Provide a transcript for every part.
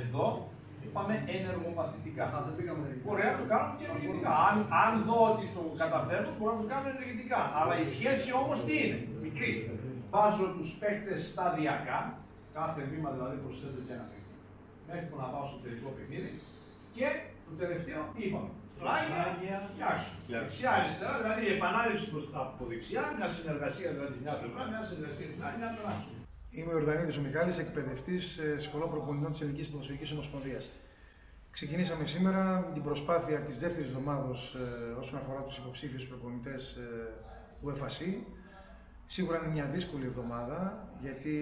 Εδώ είπαμε ενεργοπαθητικά. Α, δεν πήγαμε Ωραία, το κάνουμε και ενεργητικά. Αν, αν δω ότι το καταφέρνω, μπορώ να το κάνω ενεργητικά. Αλλά η σχέση όμως τι είναι, μικρή. Βάζω τους παίκτες σταδιακά, κάθε βήμα δηλαδή προσθέτω και ένα παίκτη. Μέχρι που να πάω στο τελικό παιχνίδι. Και το τελευταίο τι είπαμε. Πλάγια και άξιο. Δεξιά αριστερά, δηλαδή η επανάληψη προς τα από δεξιά, μια συνεργασία δηλαδή μια πλευρά, μια συνεργασία την άλλη, μια πλευρά. Είμαι ο Ιορδανίδης ο Μιχάλης, εκπαιδευτής σχολών προπονητών της Ελληνικής Ποδοσφαιρικής Ομοσπονδίας. Ξεκινήσαμε σήμερα την προσπάθεια της δεύτερης εβδομάδα ε, όσον αφορά τους υποψήφιους προπονητές ε, UFAC. Σίγουρα είναι μια δύσκολη εβδομάδα γιατί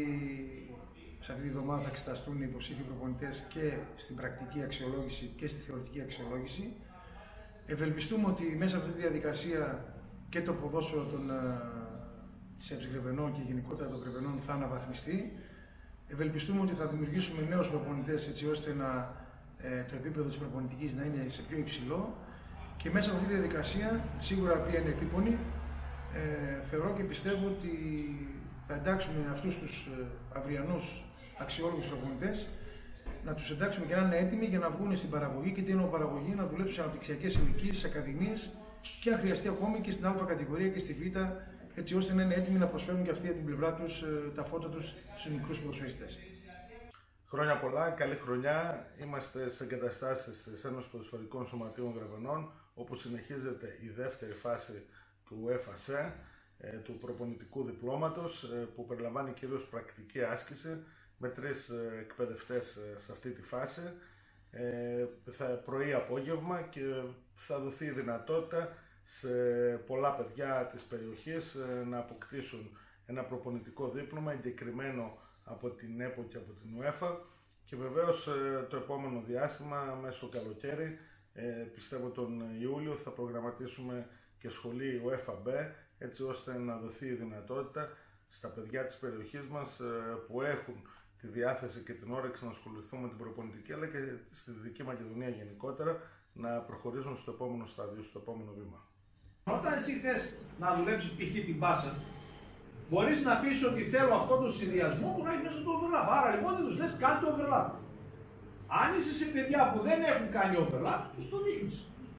σε αυτή τη εβδομάδα θα εξεταστούν οι υποψήφιοι προπονητές και στην πρακτική αξιολόγηση και στη θεωρητική αξιολόγηση. Ευελπιστούμε ότι μέσα από αυτή τη διαδικασία και το ποδόσφαιρο των, ε, της και γενικότερα των Ευσγρεβενών θα αναβαθμιστεί. Ευελπιστούμε ότι θα δημιουργήσουμε νέους προπονητές έτσι ώστε να, ε, το επίπεδο της προπονητικής να είναι σε πιο υψηλό και μέσα από αυτή τη διαδικασία, σίγουρα οποία είναι επίπονη, ε, θεωρώ και πιστεύω ότι θα εντάξουμε αυτούς τους ε, αυριανούς αξιόλογους προπονητές να τους εντάξουμε και να είναι έτοιμοι για να βγουν στην παραγωγή και τι εννοώ παραγωγή, να δουλέψουν σε αναπτυξιακές ηλικίε, σε ακαδημίες και αν χρειαστεί ακόμη και στην Α κατηγορία και στη Β, έτσι ώστε να είναι έτοιμοι να προσφέρουν και αυτοί από την πλευρά τους ε, τα φώτα τους στους μικρούς ποδοσφαιριστές. Χρόνια πολλά, καλή χρονιά. Είμαστε σε εγκαταστάσεις της Ένωσης Ποδοσφαιρικών Σωματείων Γραβενών, όπου συνεχίζεται η δεύτερη φάση του ΕΦΑΣΕ, του προπονητικού διπλώματος, ε, που περιλαμβάνει κυρίως πρακτική άσκηση με τρεις ε, εκπαιδευτές ε, σε αυτή τη φάση ε, θα πρωί-απόγευμα και θα δοθεί η δυνατότητα σε πολλά παιδιά της περιοχής να αποκτήσουν ένα προπονητικό δίπλωμα εγκεκριμένο από την ΕΠΟ και από την ΟΕΦΑ και βεβαίως το επόμενο διάστημα μέσα στο καλοκαίρι πιστεύω τον Ιούλιο θα προγραμματίσουμε και σχολή ΟΕΦΑ B έτσι ώστε να δοθεί η δυνατότητα στα παιδιά της περιοχής μας που έχουν τη διάθεση και την όρεξη να ασχοληθούν με την προπονητική αλλά και στη Δυτική Μακεδονία γενικότερα να προχωρήσουν στο επόμενο στάδιο, στο επόμενο βήμα. Όταν εσύ θες να δουλέψεις π.χ. την πάσα, μπορείς να πεις ότι θέλω αυτόν τον συνδυασμό που να έχει μέσα το overlap. Άρα λοιπόν δεν τους λες κάτι overlap. Αν είσαι σε παιδιά που δεν έχουν κάνει overlap, τους το δείχνεις.